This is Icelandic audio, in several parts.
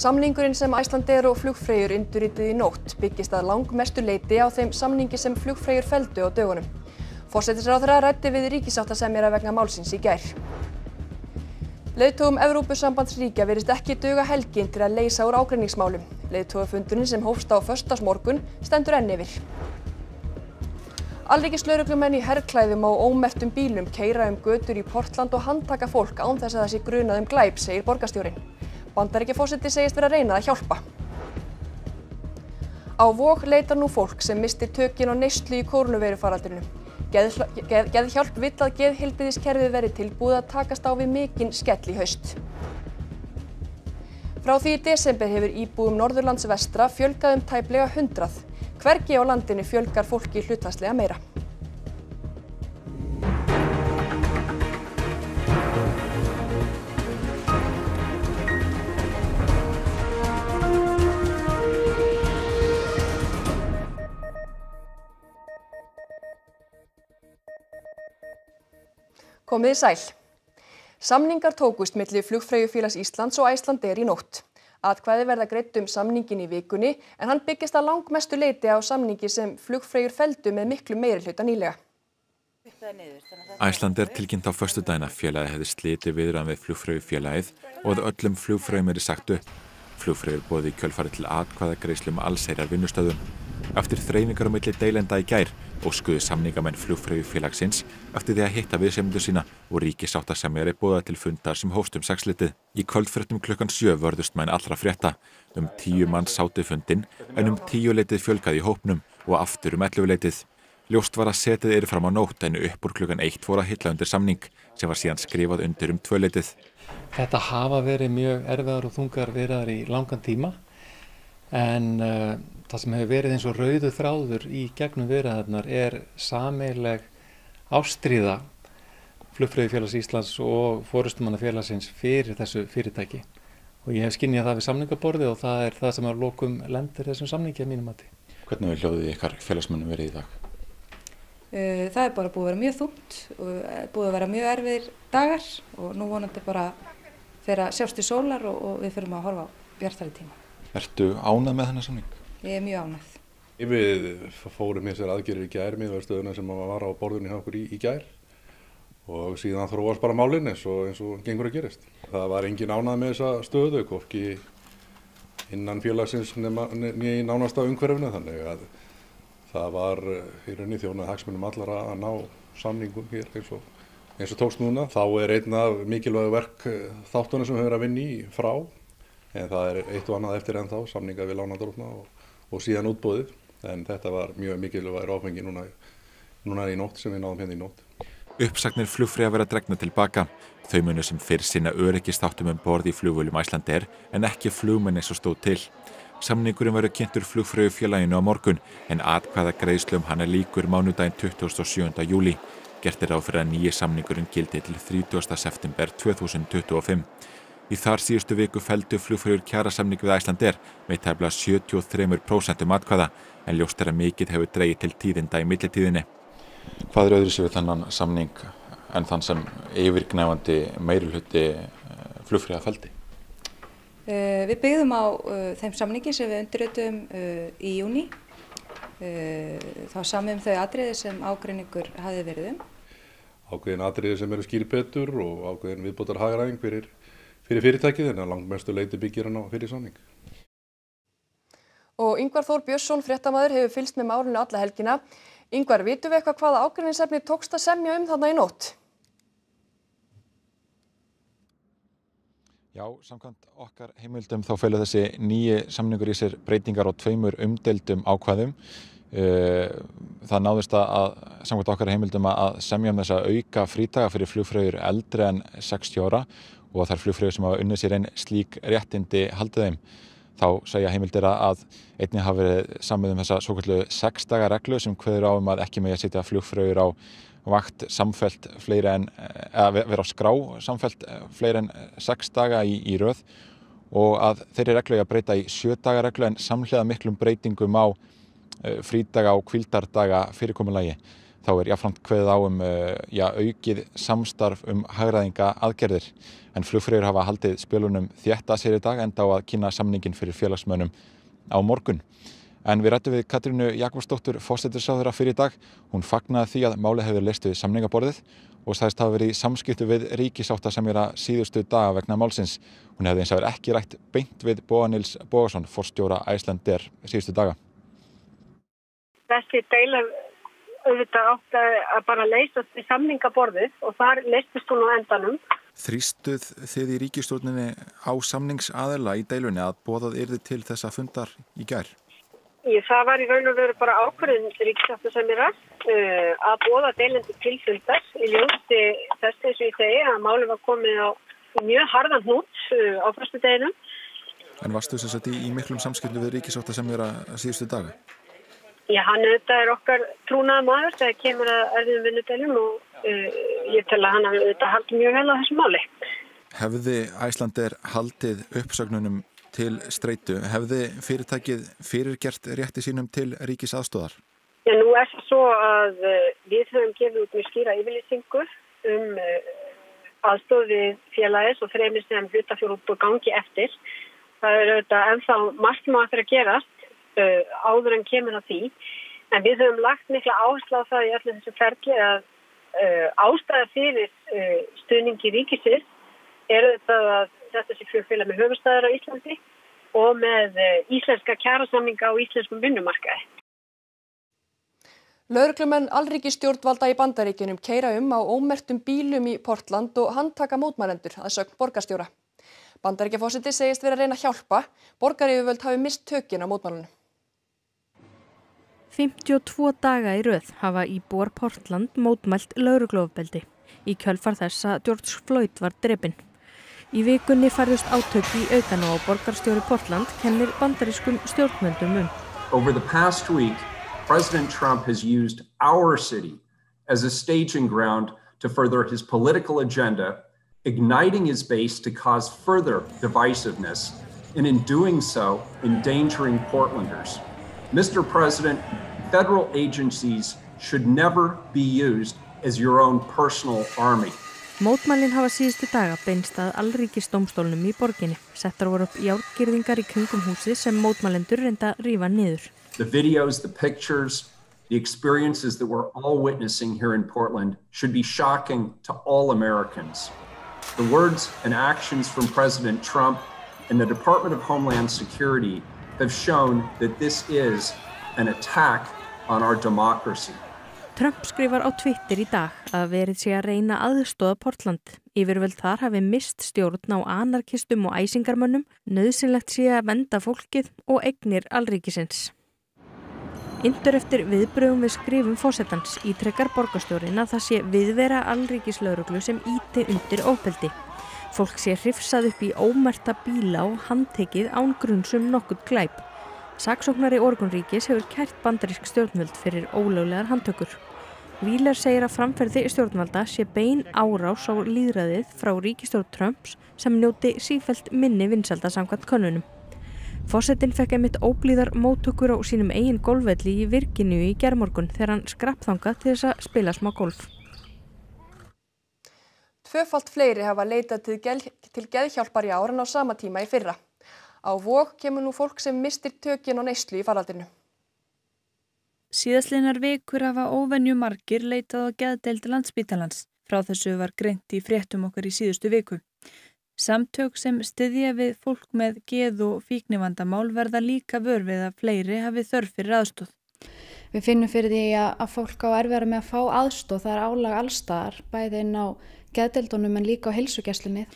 Samningurinn sem Æslandeir og flugfreyjur indurítið í nótt byggist að langmestu leiti á þeim samningi sem flugfreyjur feldu á dögunum. Forsætisráðherra ræddi við ríkisáttasemjara vegna málsins í gær. Leiðtogum Evrópusambandsríkja verist ekki duga helgin til að leysa úr ágreiningsmálum. Leiðtogafundurinn sem hófst á föstasmorgun stendur enn yfir. Alríkislauruglumenn í herrklæðum á ómertum bílum keira um götur í Portland og handtaka fólk án þess að sé grunað um glæp, segir borgarstjórin. Bandaríkjaforseti segist vera að reyna að hjálpa. Á vók leitar nú fólk sem misti tökin á neyslu í kórnuveirufaraldurinu. Geðhjálp vill að geðhilbiðiskerfið veri tilbúið að takast á við mikinn skell í haust. Frá því í desember hefur íbúum Norðurlands vestra fjölgað um tæplega hundrað. Hvergi á landinu fjölgar fólki hlutastlega meira. Komið í sæl. Samningar tókust milli Flugfreyjufélags Íslands og Æslandeir í nótt. Atkvæði verða greitt um samningin í vikunni en hann byggist að langmestu leiti á samningi sem flugfreyjur feldu með miklu meiri hluta nýlega. Æsland er tilkynnt á förstu dæna félagi hefði sliti viðræðan við flugfröðufélagið og að öllum flugfröðum er sagt upp. Flugfröður bóði í kjölfari til atkvæða greiðslum allsherjar vinnustöðum. Eftir þreyfingar á milli deilenda í gær og skuðu samningamenn flugfröðufélagsins eftir því að hitta viðsemyndu sína og ríkisáttasemjari bóða til fundar sem hóstum sexlitið. Í kvöldfréttum klukkan sjö vörðust menn allra frétta. Um tíu mann sátu fundin en um tíu leitið fjölgaði í hópnum og aftur um ellu leitið. Ljóst var að setið er fram á nótt en upp úr klukkan eitt fór að hitla undir samning sem var síðan skrifað undir um tvöleitið. Þetta hafa verið mjög erfiðar og þungar viðraðar í langan tíma en uh, það sem hefur verið eins og rauðu þráður í gegnum viðraðarnar er sameileg ástríða flugfröðufélags Íslands og fórustumannafélagsins fyrir þessu fyrirtæki og ég hef skinnjað það við samningaborði og það er það sem að lokum lendir þessum samningi að mínum mati. Hvernig hefur hljóðið ykkar félagsmennum verið í dag? Það er bara búið að vera mjög þúnt og búið að vera mjög erfiðir dagar og nú vonandi bara fyrir að sjást í sólar og, og við fyrir að horfa á bjartari tíma. Ertu ánað með þennan samning? Ég er mjög ánað. Við fórum í þessar aðgerir í gær með stöðuna sem var á borðunni hjá okkur í, í gær og síðan þróast bara málinn eins og, eins og gengur að gerist. Það var engin ánað með þessa stöðu, hvorki innan félagsins nýja í nánasta umhverfinu þannig að það var í rauninni þjónað hagsmunum allar að ná samningum hér eins og, eins og tókst núna. Þá er einn af mikilvægu verk þáttunum sem við höfum verið að vinni í frá en það er eitt og annað eftir enn þá, samninga við lánadrófna og, og síðan útbóðið en þetta var mjög mikilvægur áfengi núna, núna í nótt sem við náðum hérna í nótt. Uppsagnir flugfrið að vera dregna tilbaka. Þau munu sem fyrr sinna öryggistáttum um borði í flugvöljum Æslandeir en ekki flugmenni svo stóð til. Samningurinn verður kynntur flugfröðu félaginu á morgun en atkvæða greiðslum hann er líkur mánudaginn 27. júli. Gert er á fyrir að nýji samningurinn gildi til 30. september 2025. Í þar síðustu viku feldu flugfröður kjara samning við Æslandir með tæmla 73% um atkvæða en ljóst er að mikið hefur dreigið til tíðinda í millitíðinni. Hvað er öðru sér við þennan samning en þann sem yfirgnæfandi meirulhutti flugfröða feldi? Uh, við byggðum á uh, þeim samningi sem við undirrautum uh, í júni. Þá samum þau atriði sem ágreiningur hafi verið um. Ágreiðin atriði sem eru skýrpetur og ágreiðin viðbótar hagræðing fyrir, fyrir fyrirtækið en að langmestu leiti byggir hann á fyrir samning. Og Yngvar Þór Björnsson, fréttamaður, hefur fylst með málunni alla helgina. Yngvar, vitum við eitthvað hvaða ágreiningsefni tókst að semja um þarna í nótt? Já, samkvæmt okkar heimildum þá fölur þessi nýji samningur í sér breytingar á tveimur umdeldum ákvæðum. Það náðist að, samkvæmt okkar heimildum að semja um þessa auka frítaga fyrir flugfröður eldri en 60 ára og þar flugfröður sem hafa unnið sér einn slík réttindi haldið þeim. Þá segja heimildir að einni hafi verið samið um þessa svo kallu 6 daga reglu sem hverður á um að ekki með að setja flugfröður á vakt samfelt fleiri en, eða vera á skrá samfelt fleiri en sex daga í, í röð og að þeirri reglu að breyta í sjö daga reglu en samhliða miklum breytingum á frídaga og kvildardaga fyrirkomulagi. Þá er jáfnframt kveðið á um já, aukið samstarf um hagraðinga aðgerðir en flugfröður hafa haldið spjölunum þjætta sér í dag enda á að kynna samningin fyrir félagsmönnum á morgun. En við rættum við Katrínu Jakobsdóttur fósettursáðura fyrir í dag. Hún fagnaði því að máli hefur leist við samningaborðið og sæðist hafa verið í samskiptu við ríkisáta sem er að síðustu daga vegna málsins. Hún hefði eins og verið ekki rætt beint við Bóa Nils Bógarsson, forstjóra Æslandir síðustu daga. Þessi deila auðvitað átt að bara leysast við samningaborðið og þar leistist hún á endanum. Þrýstuð þið í ríkistjórninni á samningsaðela í deilunni að bóðað yrði til þessa fundar í gerð? Ég, það var í raun og veru bara ákvörðin ríkisáttu sem er að uh, að bóða deilendi til fundar í ljósti þess eins og ég segi að máli var komið á mjög harðan hnút uh, á fyrstu deginum. En varstu þess að í, í miklum samskiptu við ríkisáttu sem er að síðustu daga? Já, hann auðvitað er okkar trúnaða maður þegar kemur að erðum vinnudeilum og uh, ég tel að hann auðvitað haldið mjög vel á þessu máli. Hefði Æslandir haldið uppsögnunum til streitu. Hefði fyrirtækið fyrirgert rétti sínum til ríkis aðstóðar? Já, nú er það svo að eh, við höfum gefið út mjög skýra yfirlýsingu um eh, aðstóðið félagis og fremir sem og gangi eftir. Það er auðvitað ennþá margt maður að gerast áður en kemur á því. En við höfum lagt mikla áherslu á það í allir þessu ferli að uh, ástæða fyrir uh, stuðningi ríkisins er auðvitað að þetta sé flugfélag með höfustæðar á Íslandi og með eh, íslenska kjærasamninga á íslenskum vinnumarkaði. Lauruglumenn Alriki stjórnvalda í bandaríkinum keira um á ómertum bílum í Portland og handtaka mótmælendur að sögn borgarstjóra. Bandaríkjafósiti segist verið að reyna að hjálpa, borgarífuvöld hafi mist tökin á mótmælunum. 52 daga í rauð hafa í bor Portland mótmælt lauruglofbeldi í kjölfar þess að George Floyd var drefin. Í vikunni færðust átök í aukana og borgarstjóri Portland kennir bandarískum stjórnmöndum um. Over the past week, President Trump has used our city as a staging ground to further his political agenda, igniting his base to cause further divisiveness, and in doing so, endangering Portlanders. Mr. President, federal agencies should never be used as your own personal army. Mótmælin hafa síðustu daga beinst að allríkisdómstólnum í borginni. Settar voru upp járgirðingar í kringum húsi sem mótmælendur reynda að rífa niður. The videos, the pictures, the experiences that we're all witnessing here in Portland should be shocking to all Americans. The words and actions from President Trump and the Department of Homeland Security have shown that this is an attack on our democracy. Trump skrifar á Twitter í dag að verið sé að reyna aðstóða Portland. Yfirvöld þar hafi mist stjórn á anarkistum og æsingarmönnum, nöðsynlegt sé að venda fólkið og egnir alríkisins. Yndur eftir viðbröðum við skrifum fósettans ítrekkar borgastjórin að það sé viðvera alríkislauruglu sem íti undir ofbeldi. Fólk sé hrifsað upp í ómerta bíla og handtekið án grunnsum nokkurt glæp. Saksóknari Orgunríkis hefur kært bandarísk stjórnvöld fyrir ólöglegar handtökur. Vílar segir að framferði stjórnvalda sé bein árás á líðræðið frá ríkistjórn Trumps sem njóti sífælt minni vinsalda samkvæmt konunum. Fossettinn fekk einmitt óblíðar móttökur á sínum eigin golfvelli í virkinu í gerðmorgun þegar hann skrappþanga til þess að spila smá golf. Tvöfalt fleiri hafa leitað til, til geðhjálpar í áran á sama tíma í fyrra. Á vok kemur nú fólk sem mistir tökin á neyslu í faraldinu. Síðastlinar vikur hafa óvenju margir leitað á geðdeild landsbítalans. Frá þessu var greint í fréttum okkar í síðustu viku. Samtök sem styðja við fólk með geð og fíknivandamál verða líka vörfið að fleiri hafi þörf fyrir aðstóð. Við finnum fyrir því að fólk á erfiðara með að fá aðstóð, það er álag allstaðar, bæði inn á geðdeildunum en líka á helsugjæslunni.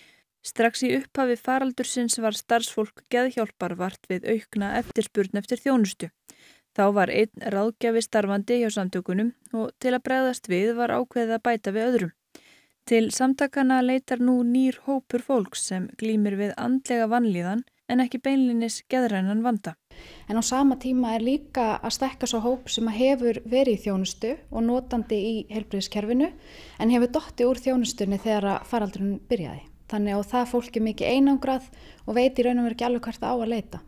Strax í upphafi faraldursins var starfsfólk geðhjálpar vart við aukna eftirspurn eftir þjónustu. Þá var einn ráðgjafi starfandi hjá samtökunum og til að bregðast við var ákveðið að bæta við öðrum. Til samtakana leitar nú nýr hópur fólks sem glýmir við andlega vanlíðan en ekki beinlinis geðrænan vanda. En á sama tíma er líka að stekka svo hóp sem hefur verið í þjónustu og notandi í helbriðskerfinu en hefur dotti úr þjónustunni þegar faraldurinn byrjaði. Þannig að það fólki mikið einangrað og veit í raun og verið ekki alveg hvert á að leita.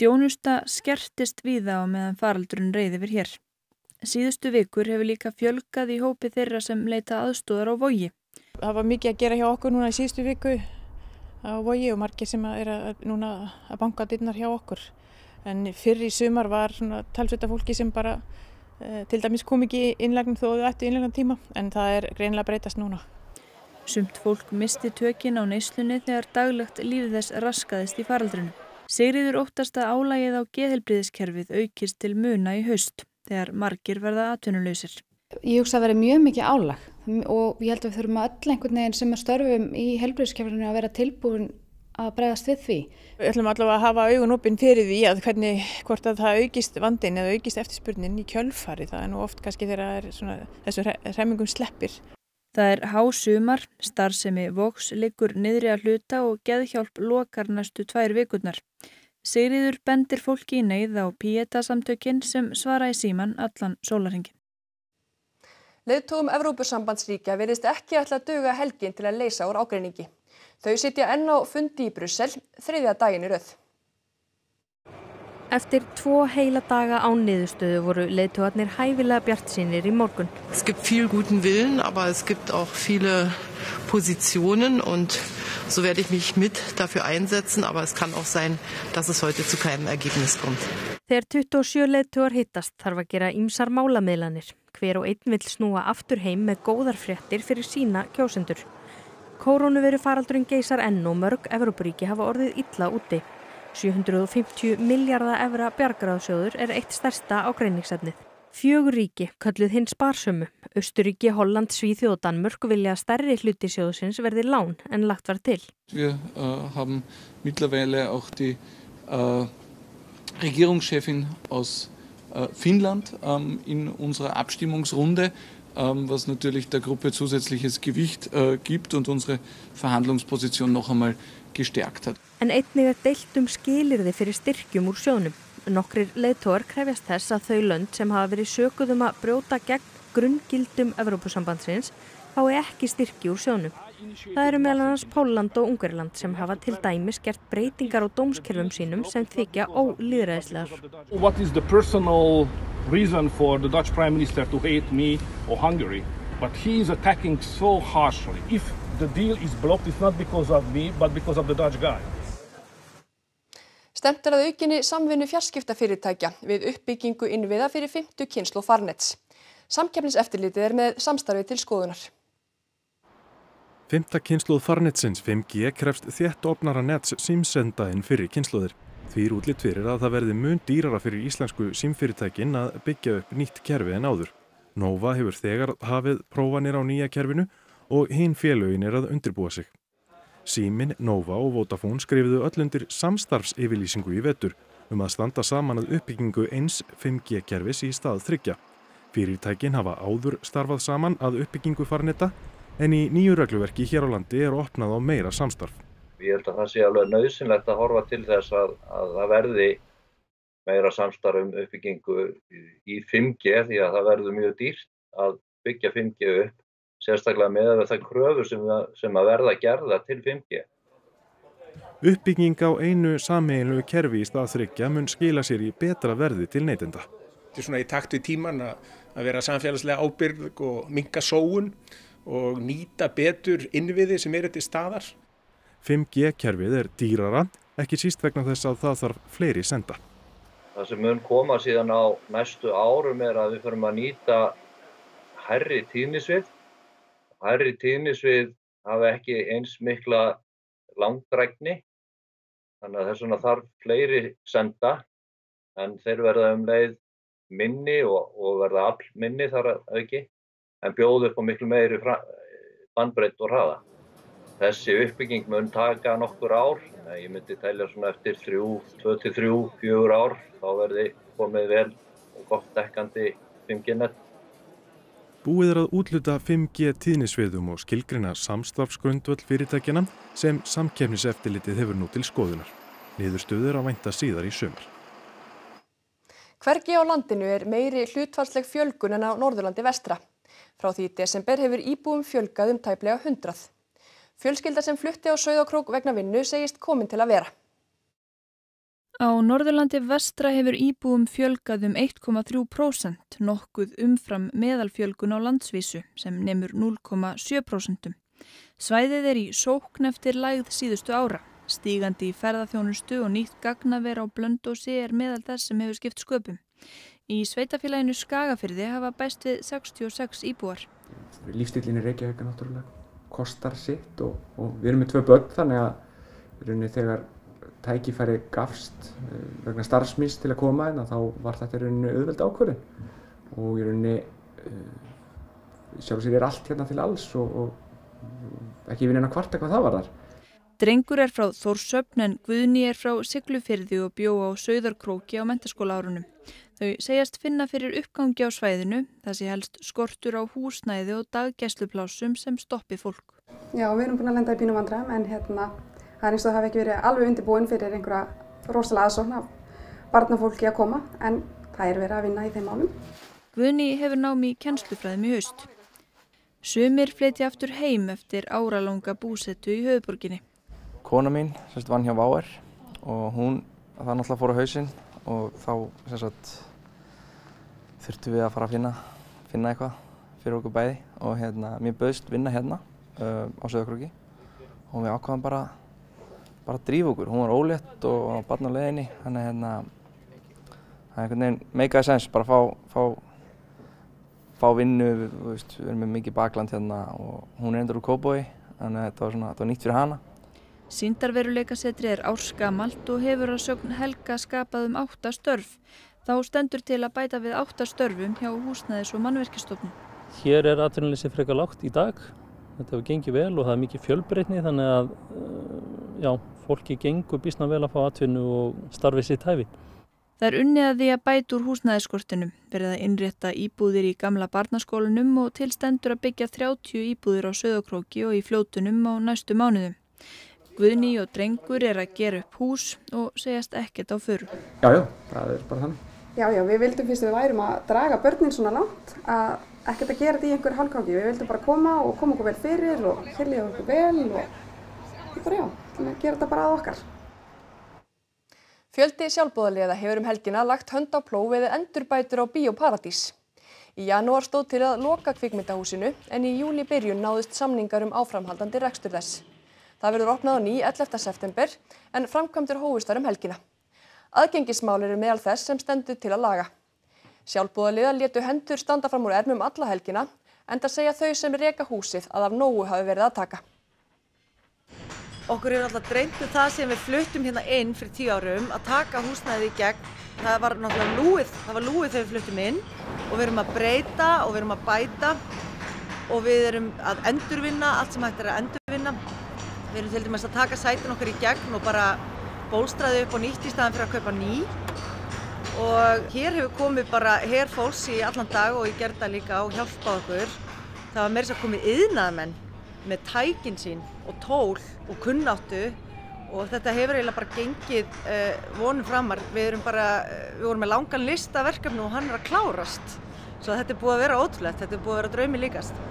Þjónusta skertist víða á meðan faraldurinn reyði við hér. síðustu vikur hefur líka fjölgað í hópi þeirra sem leita aðstóðar á vogi. Það var mikið að gera hjá okkur núna í síðustu viku á vogi og margir sem er að, núna að banka dyrnar hjá okkur. En fyrir í sumar var talsvita fólki sem bara e, til dæmis kom ekki innlegning þó þau ættu innlegnan tíma en það er greinilega breytast núna. Sumt fólk misti tökin á neyslunni þegar daglegt lífið þess raskaðist í faraldrinu. Sigriður óttast að álægið á geðhelbriðiskerfið aukist til muna í haust þegar margir verða atvinnuleysir. Ég hugsa að vera mjög mikið álag og ég held að við þurfum að öll einhvern veginn sem er störfum í helbriðiskerfinu að vera tilbúin að bregðast við því. Við ætlum allavega að hafa augun opinn fyrir því að hvernig hvort að það aukist vandin eða aukist eftirspurnin í kjölfari. Það er nú oft kannski þegar það er svona, þessu hremmingum sleppir. Það er hásumar, starfsemi voks liggur niðri að hluta og geðhjálp lokar næstu tvær vikurnar. Sigriður bendir fólki í neyð á Pieta-samtökin sem svara í síman allan sólarhingin. Leðtogum Evrópusambandsríkja verðist ekki ætla að döga helgin til að leysa úr ágreiningi. Þau sitja enn á fundi í Brussel þriðja daginn í rauð. Eftir tvo heila daga á niðurstöðu voru leðtogarnir hæfilega bjart sínir í morgun. Es gibt viel guten Willen, aber es gibt auch viele Positionen und so werde ich mich mit dafür einsetzen, aber es kann auch sein, dass es heute zu keinem Ergebnis kommt. Þegar 27 leðtogar hittast þarf að gera ýmsar málamiðlanir. Hver og einn vill snúa aftur heim með góðar fréttir fyrir sína kjósendur. Kórónuveru faraldurinn geysar enn og mörg Evrópuríki hafa orðið illa úti. 750 miljardar evra bjargráðsjóður er eitt stærsta ágreiningsefnið. Fjögur ríki, kölluð hinn sparsömu, Östuríki, Holland, Svíþjóð og Danmörk vilja stærri hluti sjóðsins verði lán en lagt var til. Wir uh, haben mittlerweile auch die uh, Regierungschefin aus uh, Finnland um, in unserer Abstimmungsrunde, um, was natürlich der Gruppe zusätzliches Gewicht gibt und unsere Verhandlungsposition noch einmal gestärkt hat. En einnig er deilt um skilirði fyrir styrkjum úr sjónum. Nokkrir leðtóar krefjast þess að þau lönd sem hafa verið sökuðum að brjóta gegn grunngildum Evrópusambandsins fái ekki styrki úr sjónum. Það eru meðal annars Póland og Ungverland sem hafa til dæmis gert breytingar á dómskerfum sínum sem þykja ólýðræðislegar. What is the personal reason for the Dutch Prime Minister to hate me or Hungary? But he is attacking so harshly. If the deal is blocked, it's not because of me, but because of the Dutch guy. Stemt er að aukinni samvinnu fjarskiptafyrirtækja við uppbyggingu innviða fyrir 50 kynslu farnets. Samkefniseftirlitið er með samstarfið til skoðunar. Fymta kynsluð farnetsins 5G krefst þétt opnara nets símsenda en fyrir kynsluðir. Því er útlitt fyrir að það verði mun dýrara fyrir íslensku símfyrirtækin að byggja upp nýtt kerfi en áður. Nova hefur þegar hafið prófanir á nýja kerfinu og hinn félögin er að undirbúa sig. Símin, Nova og Vodafone skrifiðu öll undir samstarfsyfirlýsingu í vetur um að standa saman að uppbyggingu eins 5G kerfis í stað þryggja. Fyrirtækin hafa áður starfað saman að uppbyggingu farnetta en í nýju regluverki hér á landi er opnað á meira samstarf. Ég held að það sé alveg nöðsynlegt að horfa til þess að, að það verði meira samstarf um uppbyggingu í 5G því að það verður mjög dýrt að byggja 5G upp sérstaklega með það kröfur sem, sem að verða gerða til 5G. Uppbygging á einu sameiginlegu kerfi í stað þryggja mun skila sér í betra verði til neytenda. Þetta er svona í takt við tíman að vera samfélagslega ábyrg og minka sóun og nýta betur innviði sem eru til staðar. 5G kerfið er dýrara, ekki síst vegna þess að það þarf fleiri senda. Það sem mun koma síðan á næstu árum er að við förum að nýta herri tíðnisvið hærri tíðnisvið hafa ekki eins mikla langdrækni þannig að þess vegna þarf fleiri senda en þeir verða um leið minni og, og verða all minni þar að ekki en bjóðu upp á miklu meiri bandbreytt og hraða. Þessi uppbygging mun taka nokkur ár, ég myndi telja svona eftir 2-3, 4 ár þá verði komið vel og gott dekkandi 5G net. Búið er að útluta 5G tíðnisviðum og skilgrina samstafsgrundvöld fyrirtækjana sem samkefniseftilitið hefur nú til skoðunar. Niðurstöður að vænta síðar í sömur. Hvergi á landinu er meiri hlutvarsleg fjölgun en á Norðurlandi vestra. Frá því desember hefur íbúum fjölgað um tæplega hundrað. Fjölskylda sem flutti á Sauðakrók vegna vinnu segist komin til að vera. Á Norðurlandi vestra hefur íbúum fjölgað um 1,3% nokkuð umfram meðalfjölgun á landsvísu sem nefnur 0,7%. Svæðið er í sókn eftir lægð síðustu ára. Stígandi í ferðarþjónustu og nýtt gagnaver á Blöndósi er meðal þess sem hefur skipt sköpum. Í sveitafélaginu Skagafyrði hafa bæst við 66 íbúar. Lífstílinni Reykjavík er náttúrulega kostar sitt og, og við erum með tvö börn þannig að rauninni, þegar tækifæri gafst uh, vegna starfsmýst til að koma en þá var þetta rauninni auðvelda ákvörðin og í rauninni uh, sjálf og sér er allt hérna til alls og, og ekki vinna kvarta hvað það var þar. Drengur er frá Þórsöfn en Guðni er frá Siglufyrði og bjó á Sauðarkróki á mentaskóla árunum. Þau segjast finna fyrir uppgangi á svæðinu, það sé helst skortur á húsnæði og daggæsluplásum sem stoppi fólk. Já, við erum búin að lenda í pínum vandræðum en hérna, það er eins og það hafi ekki verið alveg undirbúin fyrir einhverja rosalega aðsókn af barnafólki að koma en það er verið að vinna í þeim málum. Guðni hefur námi í kennslufræðum í haust. Sumir fleiti aftur heim eftir áralonga búsettu í höfuborginni. Kona mín sérst, vann hjá Váer og hún það náttúrulega fór á hausinn og þá sagt, þurftum við að fara að finna, finna eitthvað fyrir okkur bæði og hérna, mér bauðst vinna hérna uh, á Söðakröki og við ákvaðum bara, bara að drífa okkur. Hún var ólétt og var barn á leðinni, þannig hérna, það er einhvern veginn meikaði sens bara að fá, fá, fá vinnu, við, við, við erum með mikið bakland hérna og hún er endur úr Kóboi, þannig að þetta var, svona, þetta var nýtt fyrir hana. Sýndarveruleikasetri er árskamalt og hefur að sögn Helga skapað um átta störf. Þá stendur til að bæta við átta störfum hjá húsnæðis og mannverkistofnun. Hér er atvinnuleysi frekar lágt í dag. Þetta hefur gengið vel og það er mikið fjölbreytni þannig að já, fólki gengur bísna vel að fá atvinnu og starfið sitt hæfi. Það er unnið að því að bæta úr húsnæðiskortinu, verið að innrétta íbúðir í gamla barnaskólanum og tilstendur að byggja 30 íbúðir á Söðokróki og í fljótunum á næstu mánuðum. Guðni og drengur er að gera upp hús og segjast ekkert á förum. Já, já, það er bara þannig. Já, já, við vildum fyrst að við værum að draga börnin svona langt að ekkert að gera þetta í einhver halvkáki. Við vildum bara koma og koma okkur vel fyrir og helja okkur vel og bara já, gera þetta bara að okkar. Fjöldi sjálfbóðaliða hefur um helgina lagt hönd á plóf eða endurbætur á Bíóparadís. Í janúar stóð til að loka kvikmyndahúsinu en í júli byrjun náðust samningar um áframhaldandi rekstur þess. Það verður opnað á ný 11. september en framkvæmdur hófustar um helgina. Aðgengismál eru meðal þess sem stendur til að laga. Sjálfbúðaliða letu hendur standa fram úr ermum alla helgina en það segja þau sem reka húsið að af nógu hafi verið að taka. Okkur er alltaf dreymtu það sem við fluttum hérna inn fyrir tíu árum að taka húsnæði í gegn. Það var náttúrulega lúið, það var lúið þegar við fluttum inn og við erum að breyta og við erum að bæta og við erum að endurvinna allt sem hægt er að endurvinna. Við erum til dæmis að taka sætin okkar í gegn og bara bólstraði upp og nýtt í staðan fyrir að kaupa ný. Og hér hefur komið bara hér fólks í allan dag og ég gerði það líka og hjálpa okkur. Það var meira svo komið yðnaðmenn með tækin sín og tól og kunnáttu og þetta hefur eiginlega bara gengið uh, vonum framar. Við erum bara, uh, við vorum með langan lista verkefni og hann er að klárast. Svo þetta er búið að vera ótrúlegt, þetta er búið að vera draumi líkast.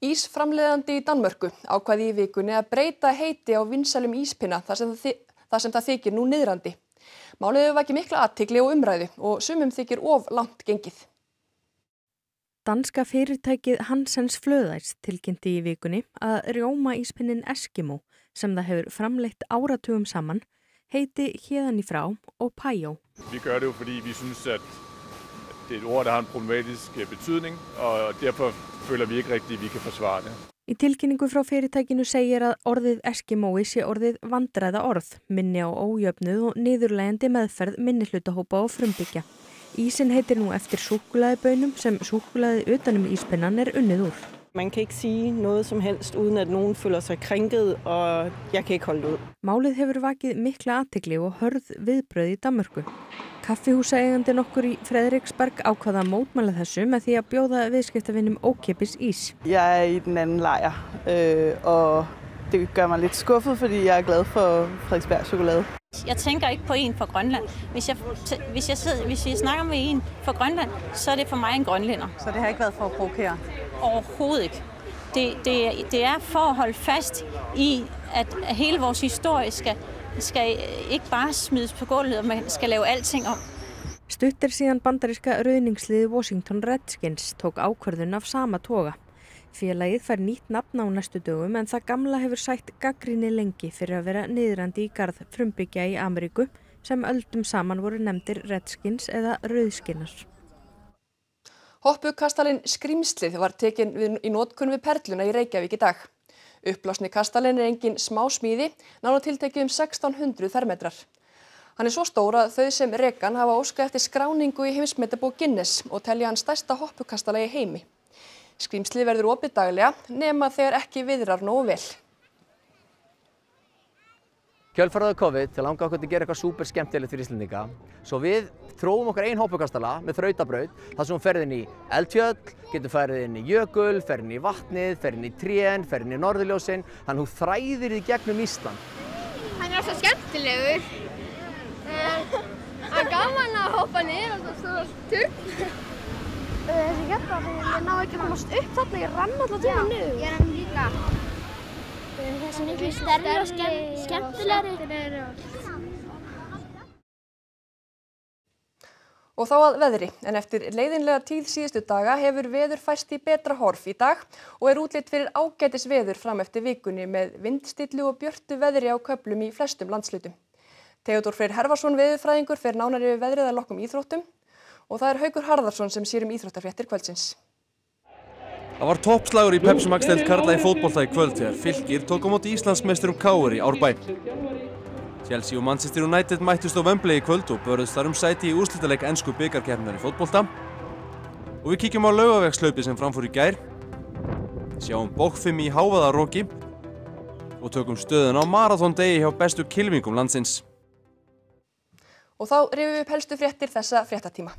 Ísframleiðandi í Danmörku ákvaði í vikunni að breyta heiti á vinsælum íspinna þar sem, þar sem það þykir nú niðrandi. Málið hefur vakið mikla aðtikli og umræðu og sumum þykir of langt gengið. Danska fyrirtækið Hansens Flöðæs tilkynnti í vikunni að rjóma íspinnin Eskimo sem það hefur framleitt áratugum saman heiti hérðan í frá og Pajó. Við det jo fordi vi synes at det er ord, der har en problematisk øh, betydning, og derfor føler vi ikke rigtigt, at vi kan forsvare det. Í tilkynningu frá fyrirtækinu segir að orðið Eskimói sé orðið vandræða orð, minni á ójöfnuð og niðurlægandi meðferð minnihlutahópa og frumbyggja. Ísin heitir nú eftir súkulæðibönum sem súkulæði utanum íspinnan er unnið úr. Man kan ikke sige noget som helst, uden at nogen føler sig krænket, og jeg kan ikke holde ud. Málið hefur vakið mikla aðtegli og hörð viðbröð í Danmörku. Kaffihúsaegandi nokkur í Frederiksberg ákvaða mótmæla þessu med því at bjóða viðskiptavinnum ókipis ís. Jeg er i den anden lejr, øh, og det gør mig lidt skuffet, fordi jeg er glad for Frederiksberg chokolade. Jeg tænker ikke på en fra Grønland. Hvis jeg, hvis jeg, sidder, hvis jeg snakker med en fra Grønland, så er det for mig en grønlænder. Så det har ikke været for at provokere? Overhovedet ikke. Det, det, det er for at holde fast i, at hele vores historie skal skal ikke bare smides på gulvet, og man skal lave alting om. Stutt er síðan bandaríska rauðningsliði Washington Redskins tók ákvörðun af sama toga. Félagið fær nýtt nafn á næstu dögum en það gamla hefur sætt gaggrinni lengi fyrir að vera niðrandi í garð frumbyggja í Ameríku sem öldum saman voru nefndir Redskins eða Rauðskinnar. Hoppukastalinn Skrimslið var tekin við, í nótkunn við Perluna í Reykjavík í dag. Upplásni kastalinn er engin smá smíði, náðu tiltekið um 1600 fermetrar. Hann er svo stóra að þau sem rekan hafa óskað eftir skráningu í heimsmetabók Guinness og telja hann stærsta hoppukastala í heimi. Skrimslið verður opið daglega nema þegar ekki viðrar nógu vel. Kjölfarað á COVID til langa okkur til að gera eitthvað súper skemmtilegt fyrir Íslandinga. Svo við þróum okkar einn hoppukastala með þrautabraut þar sem hún ferði inn í eldfjöll, getur ferði inn í jökul, ferði inn í vatnið, ferði inn í trén, ferði inn í norðurljósin. Þannig hún þræðir í gegnum Ísland. Hann er svo skemmtilegur. Það er gaman að hoppa niður og það stóðast tugg. Þessi hjálpa, ég náðu ekki að komast upp þarna, ég rann alltaf tíma niður. Ég rann líka. Þessi miklu stærri og skemmtilegri. Og þá að veðri, en eftir leiðinlega tíð síðustu daga hefur veður færst í betra horf í dag og er útlitt fyrir ágætis veður fram eftir vikunni með vindstillu og björtu veðri á köplum í flestum landslutum. Theodor Freyr Herfarsson veðurfræðingur fer nánar yfir veðrið að lokkum íþróttum og það er Haugur Harðarsson sem sér um íþróttafréttir kvöldsins. Það var toppslagur í Pepsi Max deild Karla í fótbolta í kvöld þegar Fylkir tók á móti Íslandsmeisturum Káur í Árbæ. Chelsea og Manchester United mættust á Wembley í kvöld og börðust þar um sæti í úrslitaleg ennsku byggarkeppnar í fótbolta. Og við kíkjum á laugavegslaupi sem framfór í gær, sjáum bókfim í hávaðaróki og tökum stöðun á marathondegi hjá bestu kilvingum landsins. Og þá rifum við upp helstu fréttir þessa fréttatíma.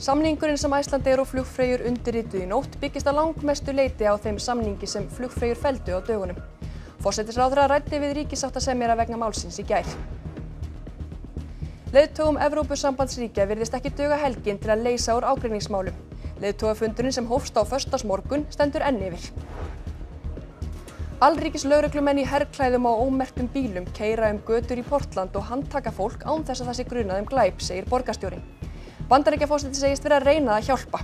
Samningurinn sem Æslandeir og flugfreyjur undirrituð í nótt byggist að langmestu leiti á þeim samningi sem flugfreyjur feldu á dögunum. Fósettisráðra rætti við ríkisáttasemjara vegna málsins í gær. Leðtogum Evrópusambandsríkja virðist ekki döga helgin til að leysa úr ágreiningsmálum. Leðtogafundurinn sem hófst á föstasmorgun stendur enn yfir. Allríkis lauruglumenn í herrklæðum á ómertum bílum keira um götur í Portland og handtaka fólk án þess að það sé grunað um glæp, segir borgarstjórin. Bandaríkjafósiti segist vera að reyna að hjálpa.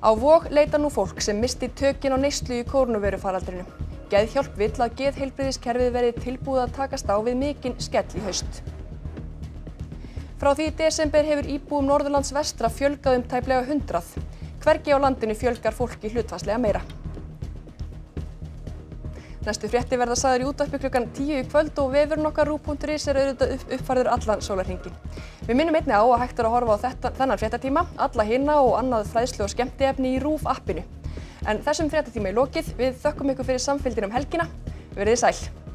Á vóg leita nú fólk sem misti tökin á neyslu í kórnuverufaraldrinu. Geðhjálp vill að geðheilbriðiskerfið verið tilbúið að takast á við mikinn skell í haust. Frá því í desember hefur íbúum Norðurlands vestra fjölgað um tæplega hundrað. Hvergi á landinu fjölgar fólki hlutfarslega meira. Næstu frétti verða sagður í útvarpi klukkan 10 í kvöld og vefurinn okkar rú.is er auðvitað upp, uppfærður allan sólarhingin. Við minnum einni á að hægt er að horfa á þetta, þennan fréttatíma, alla hinna og annað fræðslu og skemmtiefni í RÚF appinu. En þessum fréttatíma er lokið, við þökkum ykkur fyrir samfélgin um helgina. Verðið sæl!